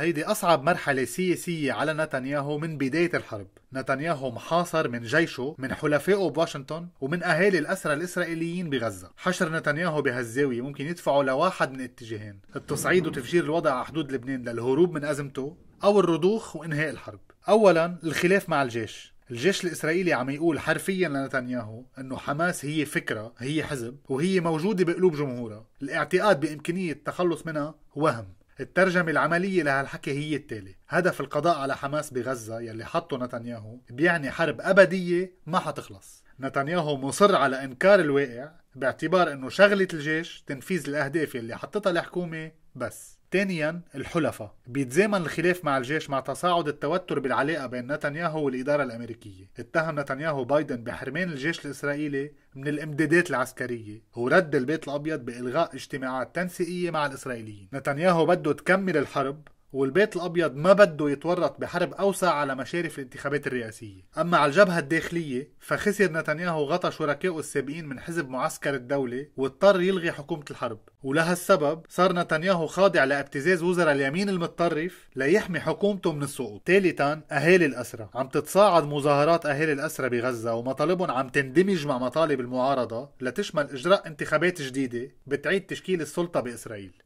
هيدي أصعب مرحلة سياسية على نتنياهو من بداية الحرب. نتنياهو محاصر من جيشه من حلفائه بواشنطن ومن أهالي الأسرى الإسرائيليين بغزة. حشر نتنياهو بهالزاوية ممكن يدفعه لواحد من اتجاهين التصعيد وتفجير الوضع على حدود لبنان للهروب من أزمته أو الرضوخ وإنهاء الحرب. أولا الخلاف مع الجيش. الجيش الإسرائيلي عم يقول حرفيا لنتنياهو أنه حماس هي فكرة هي حزب وهي موجودة بقلوب جمهورها الاعتقاد بإمكانية التخلص منها وهم الترجمة العملية لهالحكي هي التالي. هدف القضاء على حماس بغزة يلي حطه نتنياهو بيعني حرب أبدية ما حتخلص. نتنياهو مصر على إنكار الواقع باعتبار أنه شغلة الجيش تنفيذ الأهداف يلي حطتها الحكومة بس. ثانيا الحلفاء. بيتزامن الخلاف مع الجيش مع تصاعد التوتر بالعلاقة بين نتنياهو والإدارة الأمريكية. اتهم نتنياهو بايدن بحرمان الجيش الإسرائيلي من الإمدادات العسكرية ورد البيت الأبيض بإلغاء اجتماعات تنسيقية مع الإسرائيليين. نتنياهو بده تكمل الحرب والبيت الأبيض ما بده يتورط بحرب أوسع على مشارف الانتخابات الرئاسية. أما على الجبهة الداخلية فخسر نتنياهو غطى شركائه السابقين من حزب معسكر الدولة واضطر يلغي حكومة الحرب. ولهالسبب صار نتنياهو خاضع لابتزاز وزراء اليمين المتطرف ليحمي حكومته من السقوط. ثالثا أهالي الأسرى عم تتصاعد مظاهرات أهالي الأسرى بغزة ومطالبهم عم تندمج مع مطالب المعارضة لتشمل إجراء انتخابات جديدة بتعيد تشكيل السلطة بإسرائيل.